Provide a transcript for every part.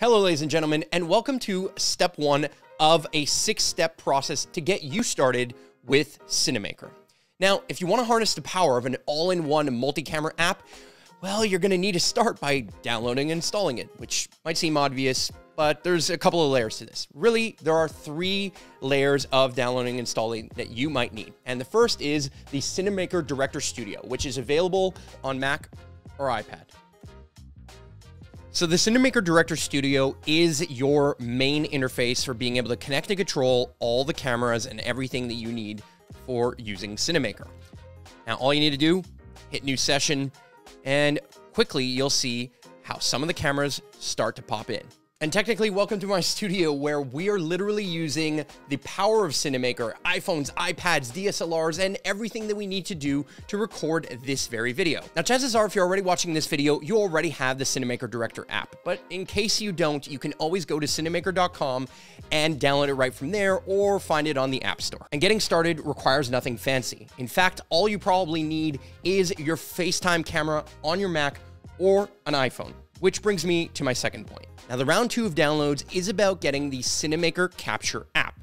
Hello, ladies and gentlemen, and welcome to step one of a six step process to get you started with Cinamaker. Now, if you want to harness the power of an all in one multi camera app, well, you're going to need to start by downloading and installing it, which might seem obvious, but there's a couple of layers to this. Really, there are three layers of downloading and installing that you might need. And the first is the Cinamaker Director Studio, which is available on Mac or iPad. So the Cinamaker Director Studio is your main interface for being able to connect and control all the cameras and everything that you need for using Cinamaker. Now, all you need to do, hit new session, and quickly you'll see how some of the cameras start to pop in. And technically, welcome to my studio where we are literally using the power of Cinamaker, iPhones, iPads, DSLRs, and everything that we need to do to record this very video. Now, chances are if you're already watching this video, you already have the Cinamaker Director app. But in case you don't, you can always go to cinamaker.com and download it right from there or find it on the App Store. And getting started requires nothing fancy. In fact, all you probably need is your FaceTime camera on your Mac or an iPhone. Which brings me to my second point. Now, the round two of downloads is about getting the Cinamaker Capture app.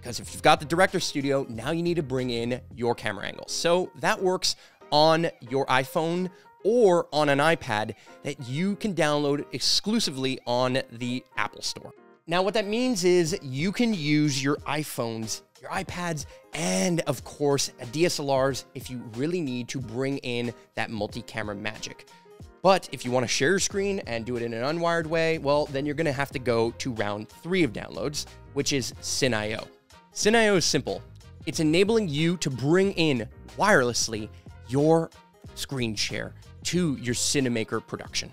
Because if you've got the Director Studio, now you need to bring in your camera angles. So that works on your iPhone or on an iPad that you can download exclusively on the Apple Store. Now, what that means is you can use your iPhones, your iPads, and of course, DSLRs if you really need to bring in that multi camera magic. But if you want to share your screen and do it in an unwired way, well, then you're going to have to go to round three of downloads, which is SynIO. SynIO is simple. It's enabling you to bring in wirelessly your screen share to your Cinamaker production.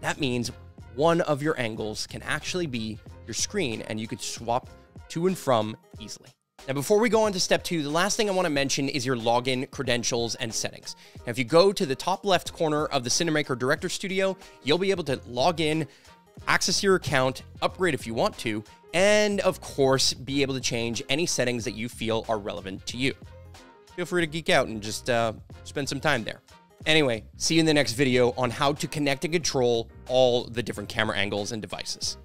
That means one of your angles can actually be your screen and you could swap to and from easily. Now, before we go on to step two, the last thing I want to mention is your login credentials and settings. Now, if you go to the top left corner of the Cinamaker Director Studio, you'll be able to log in, access your account, upgrade if you want to, and of course, be able to change any settings that you feel are relevant to you. Feel free to geek out and just uh, spend some time there. Anyway, see you in the next video on how to connect and control all the different camera angles and devices.